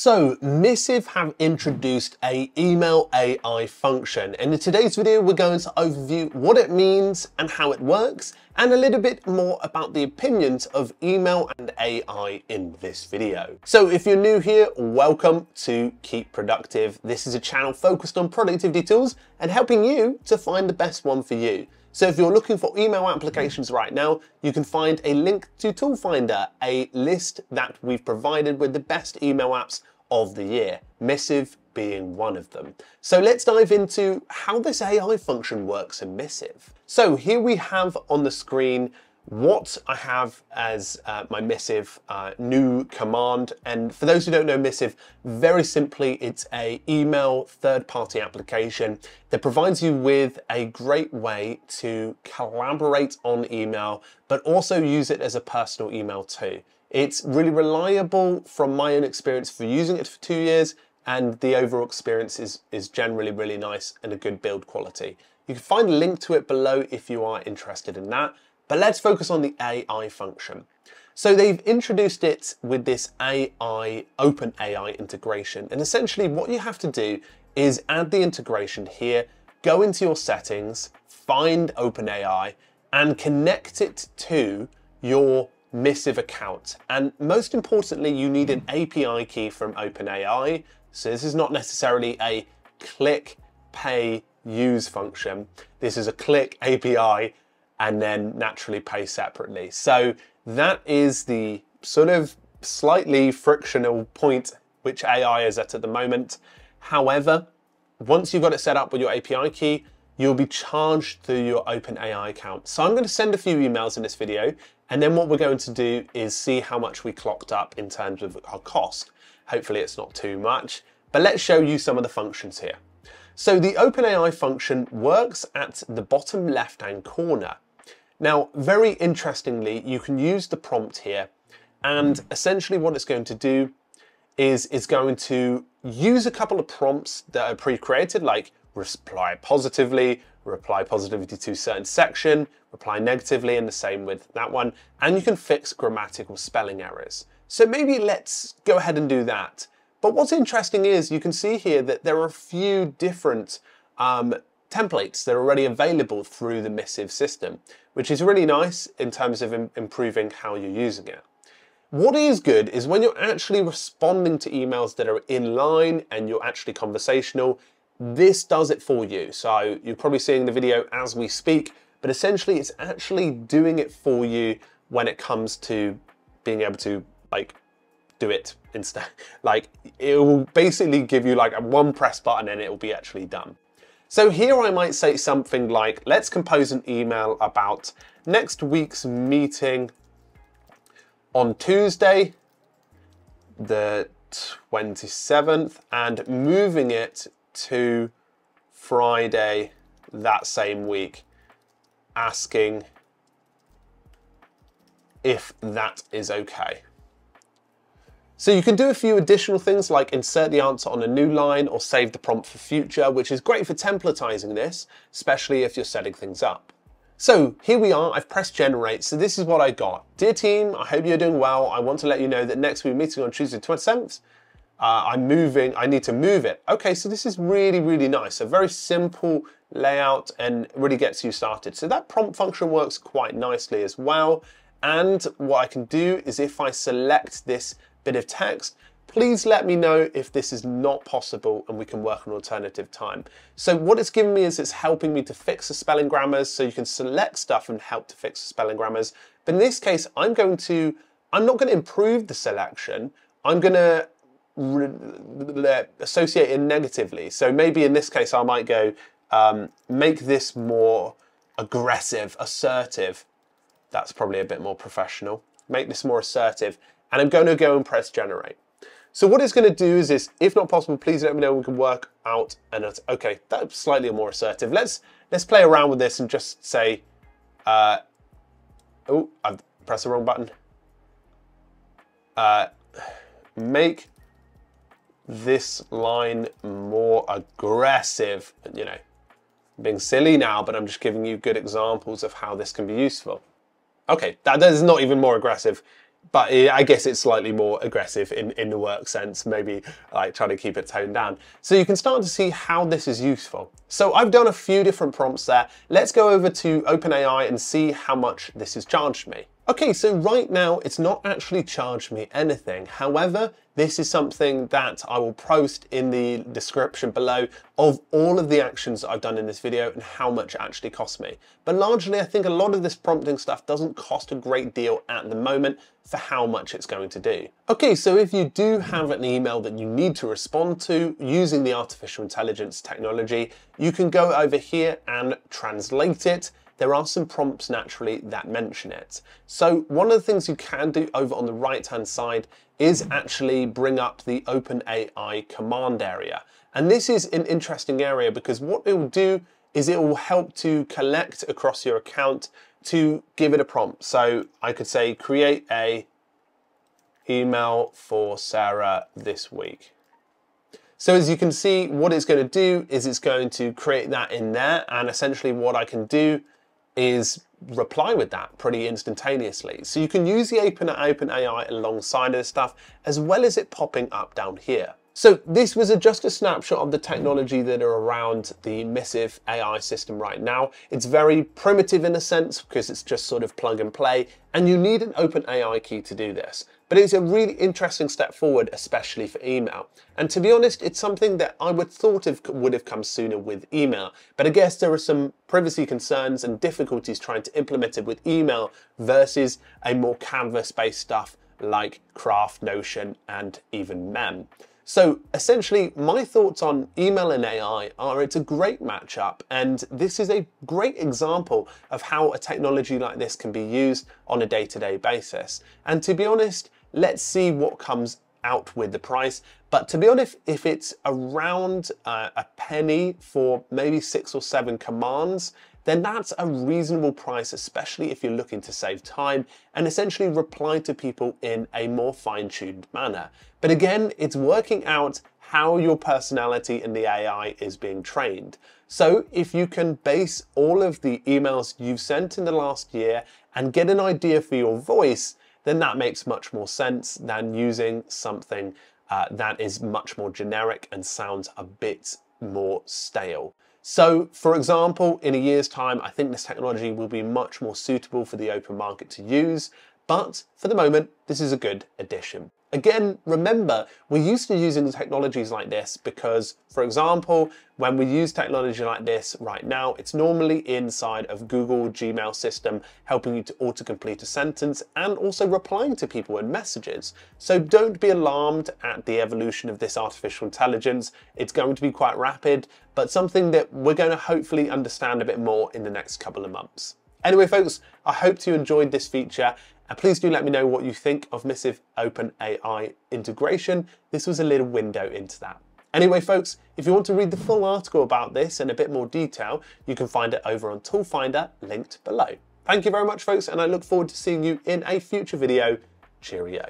So, Missive have introduced a email AI function and in today's video we're going to overview what it means and how it works and a little bit more about the opinions of email and AI in this video. So if you're new here, welcome to Keep Productive. This is a channel focused on productivity tools and helping you to find the best one for you. So if you're looking for email applications right now, you can find a link to Tool Finder, a list that we've provided with the best email apps of the year, Missive being one of them. So let's dive into how this AI function works in Missive. So here we have on the screen what I have as uh, my Missive uh, new command. And for those who don't know Missive, very simply, it's a email third-party application that provides you with a great way to collaborate on email, but also use it as a personal email too. It's really reliable from my own experience for using it for two years, and the overall experience is, is generally really nice and a good build quality. You can find a link to it below if you are interested in that. But let's focus on the AI function. So they've introduced it with this AI, Open AI integration. And essentially what you have to do is add the integration here, go into your settings, find OpenAI and connect it to your Missive account. And most importantly, you need an API key from OpenAI. So this is not necessarily a click, pay, use function. This is a click API and then naturally pay separately. So that is the sort of slightly frictional point which AI is at at the moment. However, once you've got it set up with your API key, you'll be charged through your OpenAI account. So I'm going to send a few emails in this video, and then what we're going to do is see how much we clocked up in terms of our cost. Hopefully it's not too much, but let's show you some of the functions here. So the OpenAI function works at the bottom left-hand corner. Now, very interestingly, you can use the prompt here and essentially what it's going to do is it's going to use a couple of prompts that are pre-created like reply positively, reply positively to a certain section, reply negatively and the same with that one. And you can fix grammatical spelling errors. So maybe let's go ahead and do that. But what's interesting is you can see here that there are a few different um, templates that are already available through the Missive system, which is really nice in terms of Im improving how you're using it. What is good is when you're actually responding to emails that are in line and you're actually conversational, this does it for you. So you're probably seeing the video as we speak, but essentially it's actually doing it for you when it comes to being able to like do it instead. Like it will basically give you like a one press button and it will be actually done. So here I might say something like, let's compose an email about next week's meeting on Tuesday, the 27th, and moving it to Friday that same week, asking if that is okay. So you can do a few additional things like insert the answer on a new line or save the prompt for future, which is great for templatizing this, especially if you're setting things up. So here we are, I've pressed generate, so this is what I got. Dear team, I hope you're doing well. I want to let you know that next week meeting on Tuesday 27th, uh, I'm moving, I need to move it. Okay, so this is really, really nice. A very simple layout and really gets you started. So that prompt function works quite nicely as well. And what I can do is if I select this bit of text, please let me know if this is not possible and we can work an alternative time. So what it's giving me is it's helping me to fix the spelling grammars so you can select stuff and help to fix the spelling grammars. But in this case, I'm going to, I'm not going to improve the selection. I'm going to associate it negatively. So maybe in this case, I might go, um, make this more aggressive, assertive. That's probably a bit more professional. Make this more assertive and I'm going to go and press generate. So what it's going to do is this, if not possible, please let me know we can work out and okay, that's slightly more assertive. Let's let's play around with this and just say, uh, oh, I've pressed the wrong button. Uh, make this line more aggressive. You know, I'm being silly now, but I'm just giving you good examples of how this can be useful. Okay, that is not even more aggressive but I guess it's slightly more aggressive in, in the work sense, maybe like trying to keep it toned down. So you can start to see how this is useful. So I've done a few different prompts there. Let's go over to OpenAI and see how much this has charged me. Okay, so right now it's not actually charged me anything. However, this is something that I will post in the description below of all of the actions I've done in this video and how much it actually cost me. But largely, I think a lot of this prompting stuff doesn't cost a great deal at the moment for how much it's going to do. Okay, so if you do have an email that you need to respond to using the artificial intelligence technology, you can go over here and translate it there are some prompts naturally that mention it. So one of the things you can do over on the right hand side is actually bring up the OpenAI command area. And this is an interesting area because what it will do is it will help to collect across your account to give it a prompt. So I could say create a email for Sarah this week. So as you can see, what it's going to do is it's going to create that in there. And essentially what I can do is reply with that pretty instantaneously. So you can use the Open OpenAI alongside this stuff, as well as it popping up down here. So this was a, just a snapshot of the technology that are around the Missive AI system right now. It's very primitive in a sense because it's just sort of plug and play and you need an open AI key to do this. But it's a really interesting step forward, especially for email. And to be honest, it's something that I would thought of would have come sooner with email. But I guess there are some privacy concerns and difficulties trying to implement it with email versus a more canvas-based stuff like Craft, Notion, and even Mem. So essentially, my thoughts on email and AI are it's a great matchup, and this is a great example of how a technology like this can be used on a day-to-day basis. And to be honest, let's see what comes out with the price. But to be honest, if it's around uh, a penny for maybe six or seven commands, then that's a reasonable price, especially if you're looking to save time and essentially reply to people in a more fine-tuned manner. But again, it's working out how your personality in the AI is being trained. So if you can base all of the emails you've sent in the last year and get an idea for your voice, then that makes much more sense than using something uh, that is much more generic and sounds a bit more stale. So for example, in a year's time, I think this technology will be much more suitable for the open market to use, but for the moment, this is a good addition. Again, remember, we're used to using technologies like this because, for example, when we use technology like this right now, it's normally inside of Google Gmail system, helping you to autocomplete a sentence and also replying to people in messages. So don't be alarmed at the evolution of this artificial intelligence. It's going to be quite rapid, but something that we're going to hopefully understand a bit more in the next couple of months. Anyway, folks, I hope you enjoyed this feature and please do let me know what you think of Missive Open AI integration. This was a little window into that. Anyway, folks, if you want to read the full article about this in a bit more detail, you can find it over on Toolfinder, linked below. Thank you very much, folks, and I look forward to seeing you in a future video. Cheerio.